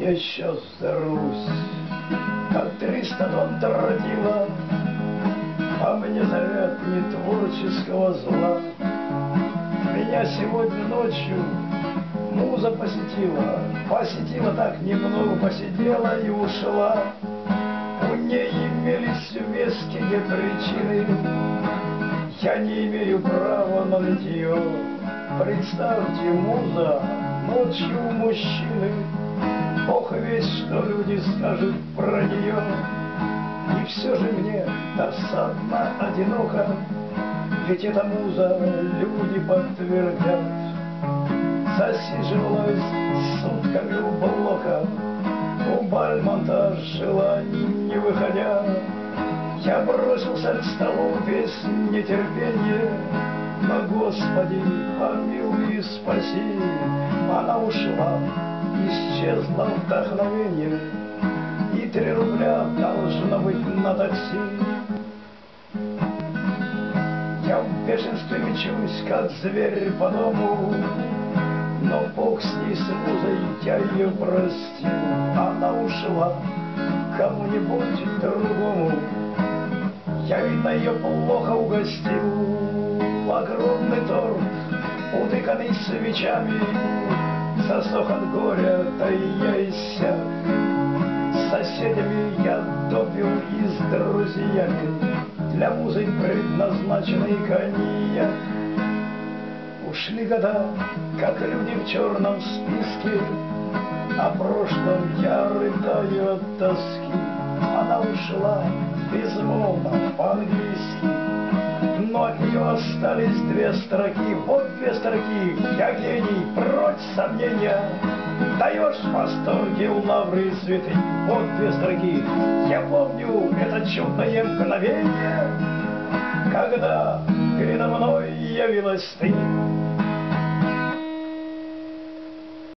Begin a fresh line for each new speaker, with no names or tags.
я сейчас взорвусь, как триста тонн тротила, А мне заряд не творческого зла. Меня сегодня ночью муза посетила, Посетила так немного, посидела и ушла. У ней имелись веские причины, Я не имею права на нытье. Представьте, муза, ночью мужчины, Бог весь, что люди скажут про нее. И все же мне досадно, одиноко, Ведь эта муза люди подтвердят. Засиживалась сутками у блока, У Бальмонта жила, не выходя. Я бросился к столу весь нетерпение, Но, Господи, помилуй и спаси. Она ушла, исчезло вдохновение, И три рубля должно быть на такси. Я в бешенстве мечусь, как зверь по дому, Но Бог с ней, с музой, я ее простил. Она ушла кому-нибудь другому, Я, видно, ее плохо угостил. Огромный торт, утыканный свечами, Засох от горя, да и я иссяк. С соседями я допил и с друзьями Для музы предназначенный коньяк. Ушли года, как люди в черном списке, О прошлом я рыдаю от тоски. Она ушла безмолвно по-английски, остались две строки, вот две строки. Я гений, прочь сомнения, Даешь в восторге у лавры цветы, вот две строки. Я помню это чудное мгновение, Когда передо мной явилась ты,